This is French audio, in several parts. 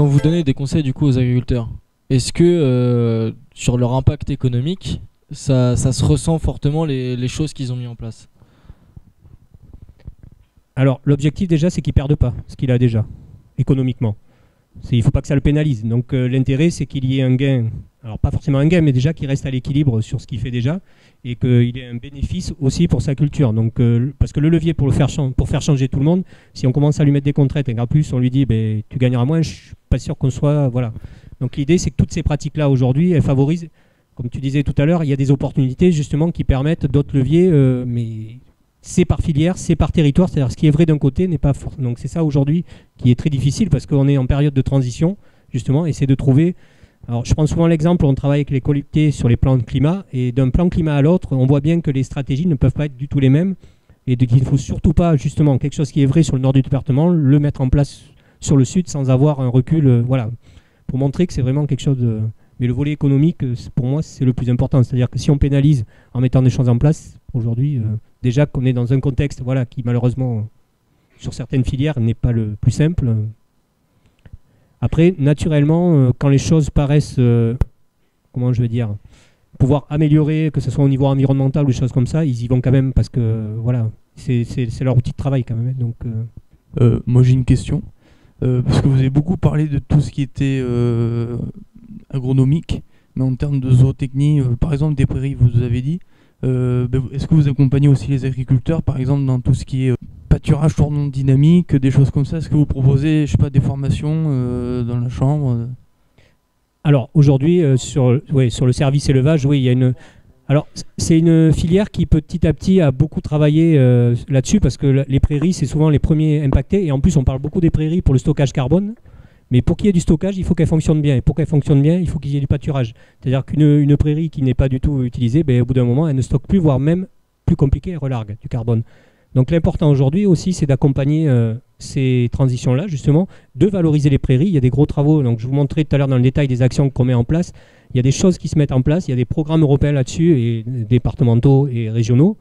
Quand vous donnez des conseils du coup aux agriculteurs, est-ce que euh, sur leur impact économique, ça, ça se ressent fortement les, choses qu'ils ont mis en place? Alors, l'objectif déjà, c'est qu'il ne perde pas ce qu'il a déjà, économiquement. Il ne faut pas que ça le pénalise. Donc, euh, l'intérêt, c'est qu'il y ait un gain. Alors, pas forcément un gain, mais déjà qu'il reste à l'équilibre sur ce qu'il fait déjà et qu'il ait un bénéfice aussi pour sa culture. Donc, euh, parce que le levier pour, le faire pour faire changer tout le monde, si on commence à lui mettre des contraintes et qu'en plus on lui dit ben, tu gagneras moins, pas sûr qu'on soit. Voilà. Donc, l'idée, c'est que toutes ces pratiques-là aujourd'hui, elles favorisent, comme tu disais tout à l'heure, il y a des opportunités justement qui permettent d'autres leviers, euh, mais c'est par filière, c'est par territoire, c'est-à-dire ce qui est vrai d'un côté n'est pas. Donc c'est ça aujourd'hui qui est très difficile parce qu'on est en période de transition, justement, et c'est de trouver. Alors je prends souvent l'exemple, on travaille avec les collectivités sur les plans de climat, et d'un plan climat à l'autre, on voit bien que les stratégies ne peuvent pas être du tout les mêmes, et qu'il ne faut surtout pas, justement, quelque chose qui est vrai sur le nord du département, le mettre en place sur le sud sans avoir un recul, euh, voilà, pour montrer que c'est vraiment quelque chose. Mais le volet économique, euh, pour moi, c'est le plus important. C'est-à-dire que si on pénalise en mettant des choses en place, aujourd'hui, euh, déjà qu'on est dans un contexte voilà, qui malheureusement, sur certaines filières, n'est pas le plus simple. Après, naturellement, quand les choses paraissent, comment je veux dire, pouvoir améliorer, que ce soit au niveau environnemental ou des choses comme ça, ils y vont quand même parce que voilà, c'est leur outil de travail quand même. Hein, moi j'ai une question, parce que vous avez beaucoup parlé de tout ce qui était agronomique, mais en termes de zootechnie, par exemple des prairies, vous avez dit, ben, est-ce que vous accompagnez aussi les agriculteurs, par exemple, dans tout ce qui est pâturage tournant dynamique, des choses comme ça? Est-ce que vous proposez, je sais pas, des formations dans la chambre? Alors aujourd'hui, sur, sur le service élevage, oui, il y a une. Alors c'est une filière qui petit à petit a beaucoup travaillé là-dessus parce que les prairies, c'est souvent les premiers impactés. Et en plus, on parle beaucoup des prairies pour le stockage carbone. Mais pour qu'il y ait du stockage, il faut qu'elle fonctionne bien. Et pour qu'elle fonctionne bien, il faut qu'il y ait du pâturage. C'est-à-dire qu'une prairie qui n'est pas du tout utilisée, ben, au bout d'un moment, elle ne stocke plus, voire même plus compliqué, elle relargue du carbone. Donc l'important aujourd'hui aussi, c'est d'accompagner euh, ces transitions-là, justement, de valoriser les prairies. Il y a des gros travaux, donc je vous montrais tout à l'heure dans le détail des actions qu'on met en place. Il y a des choses qui se mettent en place, il y a des programmes européens là-dessus, et départementaux et régionaux.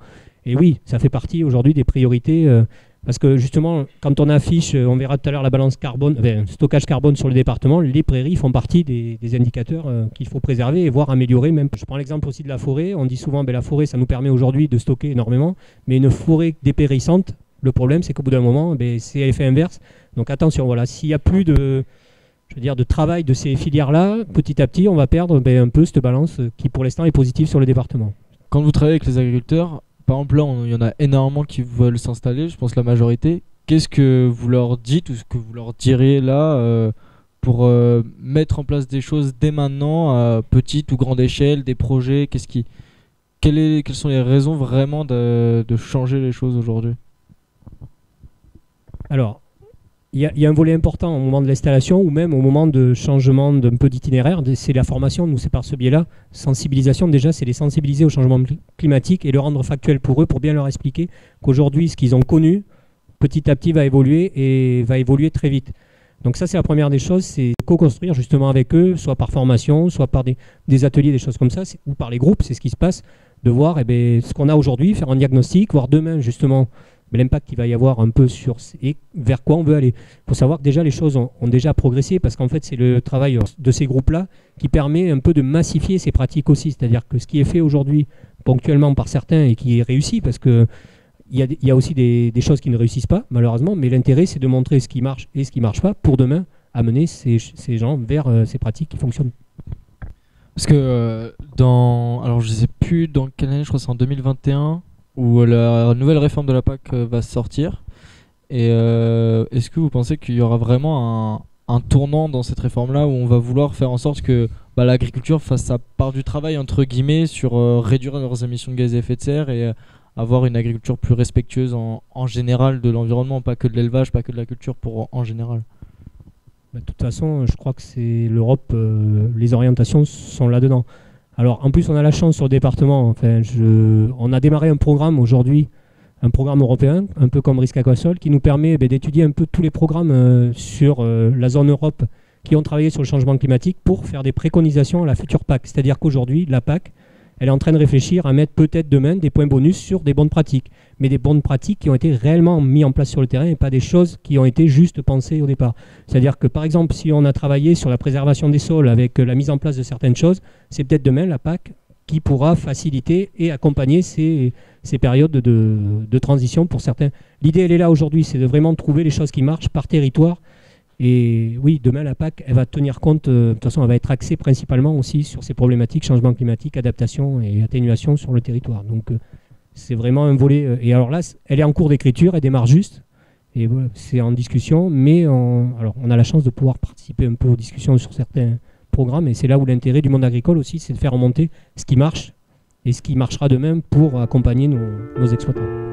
Et oui, ça fait partie aujourd'hui des priorités. Euh, parce que justement, quand on affiche, on verra tout à l'heure la balance carbone, stockage carbone sur le département, les prairies font partie des, indicateurs euh, qu'il faut préserver et voire améliorer même. Je prends l'exemple aussi de la forêt. On dit souvent ben, la forêt, ça nous permet aujourd'hui de stocker énormément, mais une forêt dépérissante, le problème, c'est qu'au bout d'un moment, ben, c'est l'effet inverse. Donc attention, voilà, s'il n'y a plus de, je veux dire, de travail de ces filières-là, petit à petit, on va perdre ben, un peu cette balance qui, pour l'instant, est positive sur le département. Quand vous travaillez avec les agriculteurs, par exemple, là, il y en a énormément qui veulent s'installer, je pense la majorité. Qu'est-ce que vous leur dites ou ce que vous leur direz là euh, pour euh, mettre en place des choses dès maintenant, à petite ou grande échelle, des projets? Qu'est-ce qui, quelles, quelles sont les raisons vraiment de, de changer les choses aujourd'hui? Alors, il y, a un volet important au moment de l'installation ou même au moment de changement d'un peu d'itinéraire, c'est la formation, nous c'est par ce biais-là. Sensibilisation, déjà, c'est les sensibiliser au changement climatique et le rendre factuel pour eux, pour bien leur expliquer qu'aujourd'hui, ce qu'ils ont connu, petit à petit, va évoluer et va évoluer très vite. Donc ça, c'est la première des choses, c'est co-construire justement avec eux, soit par formation, soit par des, ateliers, des choses comme ça, ou par les groupes, c'est ce qui se passe, de voir eh bien, ce qu'on a aujourd'hui, faire un diagnostic, voir demain justement mais l'impact qu'il va y avoir un peu sur et vers quoi on veut aller. Il faut savoir que déjà les choses ont, déjà progressé parce qu'en fait c'est le travail de ces groupes-là qui permet un peu de massifier ces pratiques aussi. C'est-à-dire que ce qui est fait aujourd'hui ponctuellement par certains et qui est réussi parce que il y, a, aussi des, choses qui ne réussissent pas malheureusement, mais l'intérêt c'est de montrer ce qui marche et ce qui ne marche pas pour demain amener ces, ces gens vers euh, ces pratiques qui fonctionnent. Parce que euh, dans alors je sais plus dans quelle année, je crois que c'est en 2021 où la nouvelle réforme de la PAC euh, va sortir. Et euh, est-ce que vous pensez qu'il y aura vraiment un, tournant dans cette réforme-là où on va vouloir faire en sorte que bah, l'agriculture fasse sa part du travail, entre guillemets, sur euh, réduire leurs émissions de gaz à effet de serre et avoir une agriculture plus respectueuse en, général de l'environnement, pas que de l'élevage, pas que de la culture, pour en général? Bah, De toute façon, je crois que c'est l'Europe, les orientations sont là-dedans. Alors, en plus, on a la chance sur le département. Enfin, on a démarré un programme aujourd'hui, un programme européen, un peu comme Risque Aquasol, qui nous permet ben, d'étudier un peu tous les programmes euh, sur euh, la zone Europe qui ont travaillé sur le changement climatique pour faire des préconisations à la future PAC. C'est-à-dire qu'aujourd'hui, la PAC, elle est en train de réfléchir à mettre peut-être demain des points bonus sur des bonnes pratiques, mais des bonnes pratiques qui ont été réellement mises en place sur le terrain et pas des choses qui ont été juste pensées au départ. C'est-à-dire que par exemple, si on a travaillé sur la préservation des sols avec la mise en place de certaines choses, c'est peut-être demain la PAC qui pourra faciliter et accompagner ces, périodes de, transition pour certains. L'idée, elle est là aujourd'hui, c'est de vraiment trouver les choses qui marchent par territoire. Et oui, demain, la PAC, elle va tenir compte, euh, de toute façon, elle va être axée principalement aussi sur ces problématiques, changement climatique, adaptation et atténuation sur le territoire. Donc, euh, c'est vraiment un volet. Euh, et alors là, elle est en cours d'écriture, elle démarre juste. Et voilà, c'est en discussion, mais alors, on a la chance de pouvoir participer un peu aux discussions sur certains, programme. Et c'est là où l'intérêt du monde agricole aussi, c'est de faire remonter ce qui marche et ce qui marchera demain pour accompagner nos, nos exploitants.